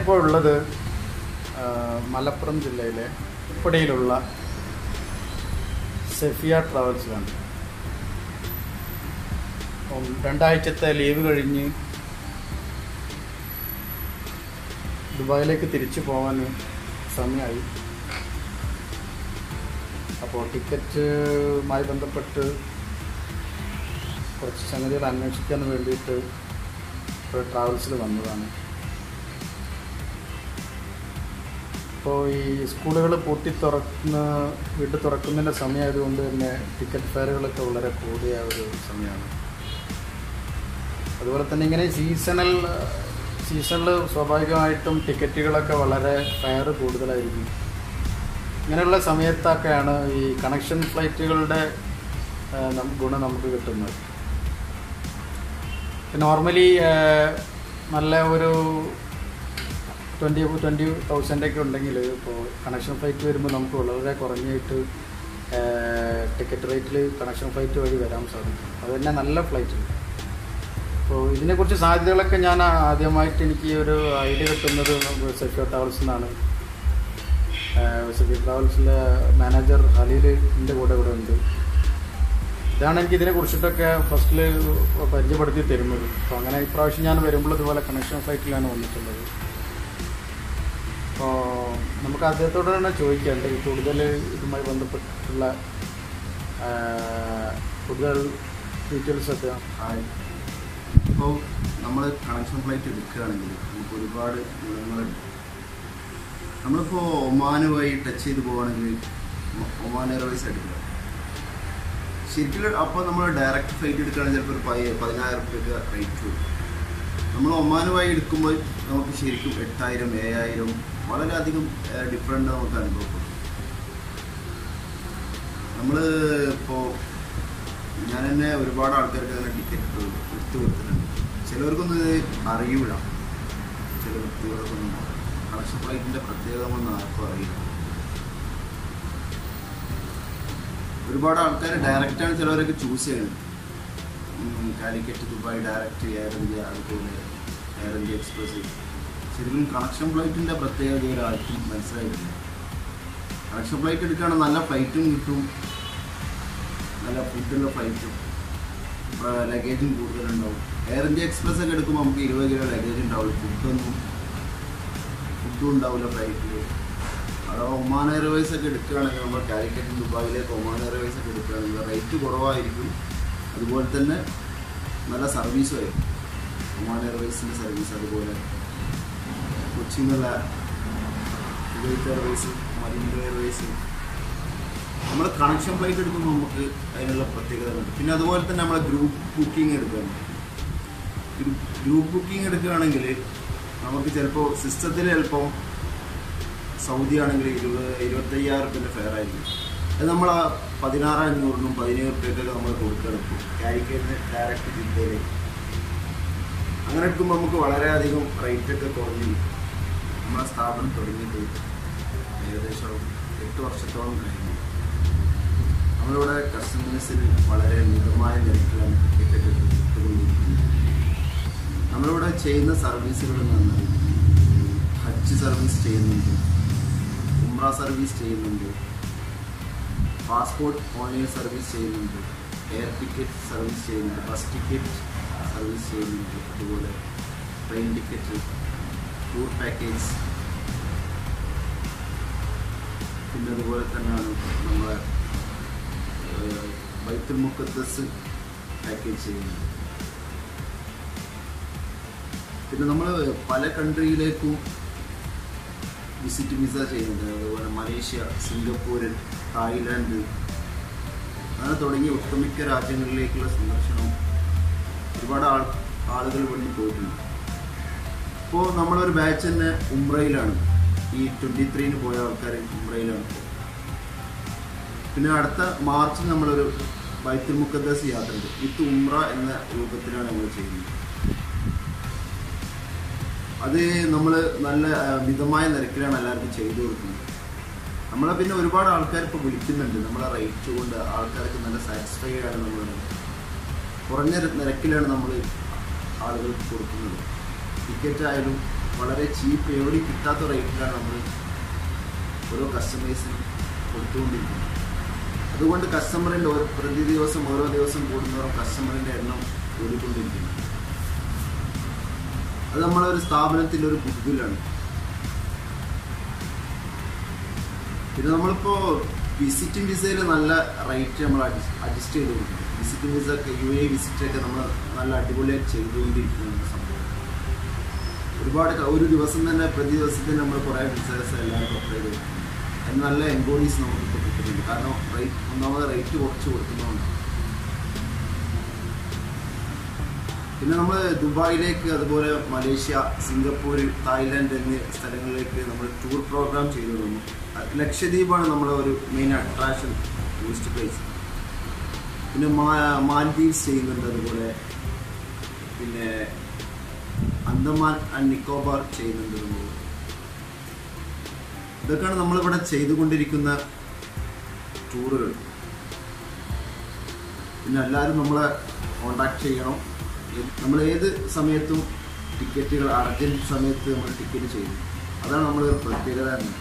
ഞാനിപ്പോൾ ഉള്ളത് മലപ്പുറം ജില്ലയിലെ ഉപ്പടയിലുള്ള സെഫിയ ട്രാവൽസിലാണ് രണ്ടാഴ്ചത്തെ ലീവ് കഴിഞ്ഞ് ദുബായിലേക്ക് തിരിച്ചു പോകാൻ സമയമായി അപ്പോൾ ടിക്കറ്റുമായി ബന്ധപ്പെട്ട് കുറച്ച് സംഗതികൾ അന്വേഷിക്കാൻ വേണ്ടിയിട്ട് ഒരു ട്രാവൽസിൽ വന്നതാണ്. ഇപ്പോൾ ഈ സ്കൂളുകൾ പൂട്ടി തുറക്കുന്ന വീട് തുറക്കുന്നതിന്റെ സമയമായതുകൊണ്ട് തന്നെ ടിക്കറ്റ് ഫെയറുകളൊക്കെ വളരെ കൂടിയ ഒരു സമയമാണ്. അതുപോലെ തന്നെ ഇങ്ങനെ സീസണൽ സീസണിൽ സ്വാഭാവികമായിട്ടും ടിക്കറ്റുകളൊക്കെ വളരെ ഫെയർ കൂടുതലായിരിക്കും. ഇങ്ങനെയുള്ള സമയത്തൊക്കെയാണ് ഈ കണക്ഷൻ ഫ്ലൈറ്റുകളുടെ ഗുണം നമുക്ക് കിട്ടുന്നത്. നോർമലി നല്ല ഒരു ട്വന്റി ട്വന്റി തൗസൻഡൊക്കെ ഉണ്ടെങ്കിൽ ഇപ്പോൾ കണക്ഷൻ ഫ്ലൈറ്റ് വരുമ്പോൾ നമുക്ക് വളരെ കുറഞ്ഞിട്ട് ടിക്കറ്റ് റേറ്റിൽ കണക്ഷൻ ഫ്ലൈറ്റ് വഴി വരാൻ സാധിക്കും. അത് തന്നെ നല്ല ഫ്ലൈറ്റ് അപ്പോൾ ഇതിനെക്കുറിച്ച് സാധ്യതകളൊക്കെ ഞാൻ ആദ്യമായിട്ട് എനിക്ക് ഒരു ഐഡിയ കിട്ടുന്നത് സെഫിയോ ട്രാവൽസിൽ നിന്നാണ്. സെഫിയോ ട്രാവൽസിലെ മാനേജർ ഹലീലിന്റെ കൂടെ ഇവിടെ ഉണ്ട്. ഇതാണ് എനിക്ക് ഇതിനെ കുറിച്ചിട്ടൊക്കെ ഫസ്റ്റിൽ പരിചയപ്പെടുത്തി തരുന്നത്. അപ്പോൾ അങ്ങനെ ഇപ്രാവശ്യം ഞാൻ വരുമ്പോൾ ഇതുപോലെ കണക്ഷൻ ഫ്ലൈറ്റിലാണ് വന്നിട്ടുള്ളത്. നമുക്ക് അദ്ദേഹത്തോട് തന്നെ ചോദിക്കാം ഈ കൂടുതൽ ഇതുമായി ബന്ധപ്പെട്ടിട്ടുള്ള കൂടുതൽ ഡീറ്റെയിൽസ് ഒക്കെ ഇപ്പോൾ നമ്മൾ കണക്ഷൻ ഫ്ലൈറ്റ് എടുക്കുകയാണെങ്കിൽ നമുക്ക് ഒരുപാട് ഗുണങ്ങളുണ്ട് നമ്മളിപ്പോൾ ഒമാന് വഴി ടച്ച് ചെയ്ത് പോവുകയാണെങ്കിൽ ഒമാൻ എയർവേസ് എടുക്കുക. ശരിക്കും അപ്പോൾ നമ്മൾ ഡയറക്റ്റ് ഫ്ലൈറ്റ് എടുക്കുകയാണെങ്കിൽ ചിലപ്പോൾ ഒരു പതി പതിനായിരം റുപ്യൊക്കെ റേറ്റ് വരും നമ്മൾ ഒമാനുമായി എടുക്കുമ്പോൾ നമുക്ക് ശരിക്കും എട്ടായിരം ഏഴായിരം വളരെയധികം ഡിഫറെന്റ് നമുക്ക് അനുഭവപ്പെടും നമ്മൾ ഇപ്പോൾ ഞാൻ തന്നെ ഒരുപാട് ആൾക്കാർക്ക് അങ്ങനെ ടിക്കറ്റ് എടുത്തു കൊടുത്തിട്ടുണ്ട്. ചിലവർക്കൊന്നും അറിയൂല. ചില വ്യക്തികൾക്കൊന്നും കളക്ഷൻ ഫ്ലൈറ്റിന്റെ പ്രത്യേകതകളൊന്നും ആർക്കും അറിയില്ല. ഒരുപാട് ആൾക്കാർ ഡയറക്റ്റാണ് ചിലവരൊക്കെ ചൂസ് ചെയ്യുന്നത്. Calicut Dubai direct Air India അതുപോലെ എയർ ഇന്ത്യ എക്സ്പ്രസ് ശരിക്കും കണക്ഷൻ ഫ്ലൈറ്റിന്റെ പ്രത്യേകത ഒരാൾക്കും മനസ്സിലായിട്ടില്ല. കണക്ഷൻ ഫ്ലൈറ്റ് എടുക്കുകയാണെങ്കിൽ നല്ല ഫ്ലൈറ്റും കിട്ടും. നല്ല ഫുഡുള്ള ഫ്ലൈറ്റും ലഗേജും കൂടുതലുണ്ടാവും. എയർ ഇന്ത്യ എക്സ്പ്രസ് ഒക്കെ എടുക്കുമ്പോൾ നമുക്ക് ഇരുപത് കിലോ ലഗേജ് ഉണ്ടാവില്ല ഫുഡൊന്നും ഫുഡും ഉണ്ടാവില്ല ഫ്ലൈറ്റിൽ അഥവാ ഒമാൻ എയർവേസ് ഒക്കെ എടുക്കുകയാണെങ്കിൽ നമ്മൾ കാലിക്കറ്റ് ദുബായിലേക്ക് ഒമാൻ എയർവേസ് ഒക്കെ എടുക്കുകയാണെങ്കിൽ റേറ്റ് കുറവായിരിക്കും. അതുപോലെ തന്നെ നല്ല സർവീസും ആയിരിക്കും. ഒമാൻ എയർവേസിന്റെ സർവീസ് അതുപോലെ. നിന്നുള്ള കുവൈറ്റ് എയർവേസ് മലീൻഡോ എയർവേസ് നമ്മൾ കണക്ഷൻ ഫ്ലൈറ്റ് എടുക്കുമ്പോൾ നമുക്ക് അതിനുള്ള പ്രത്യേകതകളുണ്ട്. പിന്നെ അതുപോലെ തന്നെ നമ്മളെ ഗ്രൂപ്പ് ബുക്കിംഗ് എടുക്കുകയാണ്. ഗ്രൂപ്പ് ബുക്കിംഗ് എടുക്കുകയാണെങ്കിൽ നമുക്ക് ചിലപ്പോൾ സിസ്റ്റത്തിൽ ചിലപ്പോൾ സൗദി ആണെങ്കിൽ ഇരുപത് ഇരുപത്തയ്യായിരം റുപ്യന്റെ ഫെയർ ആയിരിക്കും. അത് നമ്മൾ ആ പതിനാറ് അഞ്ഞൂറിനും പതിനേഴ് റുപ്യക്കൊക്കെ നമ്മൾ കൊടുക്കണം ഇപ്പോൾ കാരിക്കേറ്റിന് ഡയറക്റ്റ് ജില്ലയിലേക്ക് അങ്ങനെ എടുക്കുമ്പോൾ നമുക്ക് വളരെയധികം റേറ്റൊക്കെ കുറഞ്ഞു നമ്മളെ സ്ഥാപനം തുടങ്ങിയിട്ട് ഏകദേശം എട്ട് വർഷത്തോളം കഴിഞ്ഞു. നമ്മളിവിടെ കസ്റ്റമേഴ്സിന് വളരെ മിതമായ നിരക്കിലാണ് ടിക്കറ്റ് കിട്ടുകൊണ്ടിരിക്കുന്നത് നമ്മളിവിടെ ചെയ്യുന്ന സർവീസുകൾ പറഞ്ഞാൽ ഹജ്ജ് സർവീസ് ചെയ്യുന്നുണ്ട് ഉംറ സർവീസ് ചെയ്യുന്നുണ്ട് പാസ്പോർട്ട് ഓൺലൈൻ സർവീസ് ചെയ്യുന്നുണ്ട് എയർ ടിക്കറ്റ് സർവീസ് ചെയ്യുന്നുണ്ട് ബസ് ടിക്കറ്റ് സർവീസ് ചെയ്യുന്നുണ്ട് അതുപോലെ ട്രെയിൻ ടിക്കറ്റ് ടൂർ പാക്കേജ് പിന്നെ അതുപോലെ തന്നെയാണ് നമ്മളെ ബൈത്തിൽ മുഖദ്ദസ് പാക്കേജ് ചെയ്യുന്നത്. പിന്നെ നമ്മൾ പല കൺട്രിയിലേക്കും വിസിറ്റ് വിസ ചെയ്യുന്നുണ്ട്. അതുപോലെ മലേഷ്യ സിംഗപ്പൂർ തായ്ലാൻഡ് അങ്ങനെ തുടങ്ങിയ ഒട്ടുമിക്ക രാജ്യങ്ങളിലേക്കുള്ള സന്ദർശനവും ഒരുപാട് ആൾ ആളുകൾ വേണ്ടി പോയിട്ടുണ്ട്. ഇപ്പോൾ നമ്മളൊരു ബാച്ച് തന്നെ ഉംറയിലാണ്. ഈ ട്വന്റി ത്രീന് പോയ ആൾക്കാർ ഉംറയിലാണ്. പിന്നെ അടുത്ത മാർച്ചിൽ നമ്മളൊരു ബൈത്തുൽ മുഖദ്ദസ് യാത്രയുണ്ട്. ഇത് ഉംറ എന്ന രൂപത്തിലാണ് നമ്മൾ ചെയ്യുന്നത്. അത് നമ്മൾ നല്ല മിതമായ നിരക്കിലാണ് എല്ലാവർക്കും ചെയ്തു കൊടുക്കുന്നത്. നമ്മളെ പിന്നെ ഒരുപാട് ആൾക്കാർ ഇപ്പോൾ വിളിക്കുന്നുണ്ട്. നമ്മളെ റേറ്റ് കൊണ്ട് ആൾക്കാർക്ക് നല്ല സാറ്റിസ്ഫൈഡ് ആണ് നമ്മൾ കുറഞ്ഞ നിരക്കിലാണ് നമ്മൾ ആളുകൾക്ക് കൊടുക്കുന്നത്. ടിക്കറ്റ് ആയാലും വളരെ ചീപ്പ് എവിടെയും കിട്ടാത്ത റേറ്റിലാണ് നമ്മൾ ഓരോ കസ്റ്റമേഴ്സിനും കൊടുത്തുകൊണ്ടിരിക്കുന്നത്. അതുകൊണ്ട് കസ്റ്റമറിന്റെ പ്രതി ദിവസം ഓരോ ദിവസം കൂടുന്നവരും കസ്റ്റമറിന്റെ എണ്ണം കൂടിക്കൊണ്ടിരിക്കുന്നു. അത് നമ്മളൊരു സ്ഥാപനത്തിന്റെ ഒരു ബുദ്ധിമുട്ടാണ് പിന്നെ നമ്മളിപ്പോൾ വിസിറ്റിംഗ് വിസയിൽ നല്ല റേറ്റ് നമ്മൾ അഡ്ജസ്റ്റ് ചെയ്ത് കൊടുക്കും വിസിറ്റിംഗ് വിസ ഒക്കെ യു എ വിസിറ്റ് ഒക്കെ നമ്മൾ നല്ല അടിപൊളിയായിട്ട് ചെയ്തുകൊണ്ടിരിക്കുന്ന സംഭവം. ഒരുപാട് ഒരു ദിവസം തന്നെ പ്രതി ദിവസത്തിന് നമ്മൾ കുറേ ബിസിനസ് എല്ലാവരും പ്രൊവൈഡ് ചെയ്യും അതിന് നല്ല എൻക്വയറീസ് നമുക്ക് ഇപ്പോൾ കിട്ടുന്നുണ്ട് കാരണം റേറ്റ് ഒന്നാമത് റേറ്റ് കുറച്ച് കൊടുക്കുന്നതുകൊണ്ട്. പിന്നെ നമ്മൾ ദുബായിലേക്ക് അതുപോലെ മലേഷ്യ സിംഗപ്പൂർ തായ്ലാൻഡ് എന്നീ സ്ഥലങ്ങളിലേക്ക് നമ്മൾ ടൂർ പ്രോഗ്രാം ചെയ്തു തന്നു. ലക്ഷദ്വീപാണ് നമ്മുടെ ഒരു മെയിൻ അട്രാക്ഷൻ ടൂറിസ്റ്റ് പ്ലേസ് പിന്നെ മാ- മാൽദീവ്സ് ചെയ്യുന്നുണ്ട് അതുപോലെ. പിന്നെ അന്തമാൻ ആൻഡ് നിക്കോബാർ ചെയ്യുന്നുണ്ട് ഇതൊക്കെയാണ് നമ്മളിവിടെ ചെയ്തുകൊണ്ടിരിക്കുന്ന ടൂറുകൾ പിന്നെ എല്ലാവരും നമ്മളെ കോണ്ടാക്ട് ചെയ്യണം. നമ്മൾ ഏത് സമയത്തും ടിക്കറ്റുകൾ അർജന്റ് സമയത്ത് നമ്മൾ ടിക്കറ്റ് ചെയ്യും. അതാണ് നമ്മൾ പ്രത്യേകത എന്ന്